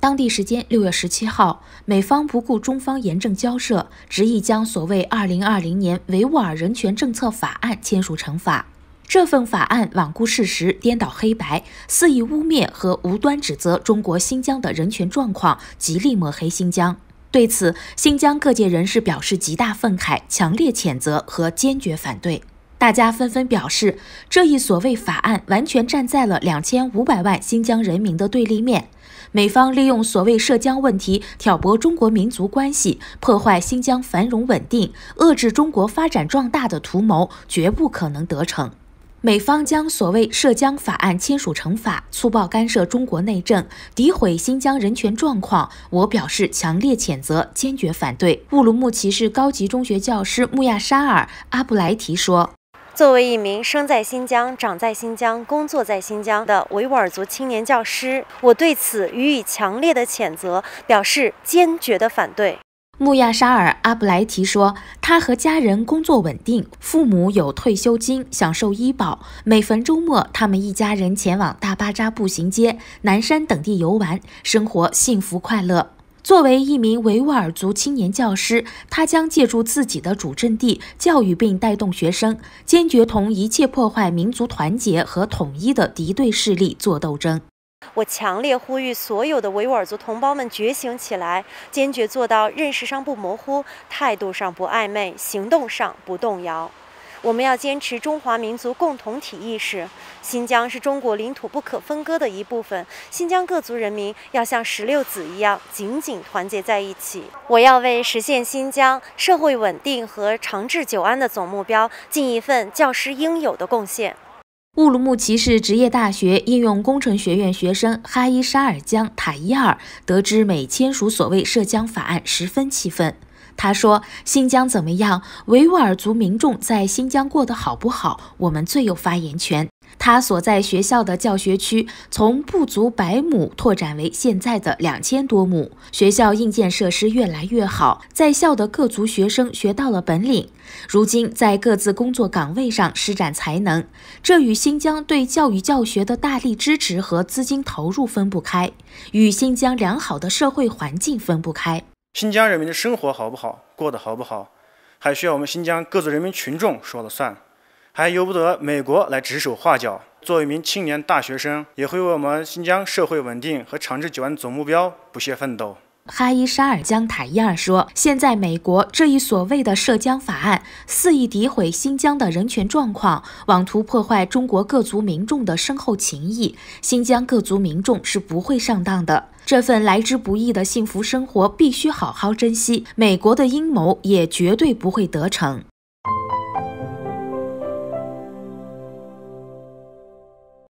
当地时间六月十七号，美方不顾中方严正交涉，执意将所谓二零二零年维吾尔人权政策法案签署成法。这份法案罔顾事实、颠倒黑白，肆意污蔑和无端指责中国新疆的人权状况，极力抹黑新疆。对此，新疆各界人士表示极大愤慨、强烈谴责和坚决反对。大家纷纷表示，这一所谓法案完全站在了两千五百万新疆人民的对立面。美方利用所谓涉疆问题挑拨中国民族关系，破坏新疆繁荣稳定，遏制中国发展壮大的图谋，绝不可能得逞。美方将所谓涉疆法案签署成法，粗暴干涉中国内政，诋毁新疆人权状况，我表示强烈谴责，坚决反对。乌鲁木齐市高级中学教师穆亚沙尔·阿布莱提说。作为一名生在新疆、长在新疆、工作在新疆的维吾尔族青年教师，我对此予以强烈的谴责，表示坚决的反对。穆亚沙尔·阿布莱提说，他和家人工作稳定，父母有退休金，享受医保。每逢周末，他们一家人前往大巴扎步行街、南山等地游玩，生活幸福快乐。作为一名维吾尔族青年教师，他将借助自己的主阵地教育并带动学生，坚决同一切破坏民族团结和统一的敌对势力作斗争。我强烈呼吁所有的维吾尔族同胞们觉醒起来，坚决做到认识上不模糊，态度上不暧昧，行动上不动摇。我们要坚持中华民族共同体意识。新疆是中国领土不可分割的一部分，新疆各族人民要像石榴籽一样紧紧团结在一起。我要为实现新疆社会稳定和长治久安的总目标尽一份教师应有的贡献。乌鲁木齐市职业大学应用工程学院学生哈伊沙尔江塔伊尔得知美签署所谓涉疆法案，十分气愤。他说：“新疆怎么样？维吾尔族民众在新疆过得好不好？我们最有发言权。”他所在学校的教学区从不足百亩拓展为现在的两千多亩，学校硬件设施越来越好，在校的各族学生学到了本领，如今在各自工作岗位上施展才能。这与新疆对教育教学的大力支持和资金投入分不开，与新疆良好的社会环境分不开。新疆人民的生活好不好，过得好不好，还需要我们新疆各族人民群众说了算，还由不得美国来指手画脚。作为一名青年大学生，也会为我们新疆社会稳定和长治久安总目标不懈奋斗。哈伊沙尔江塔伊尔说：“现在美国这一所谓的涉疆法案，肆意诋毁新疆的人权状况，妄图破坏中国各族民众的深厚情谊。新疆各族民众是不会上当的，这份来之不易的幸福生活必须好好珍惜。美国的阴谋也绝对不会得逞。”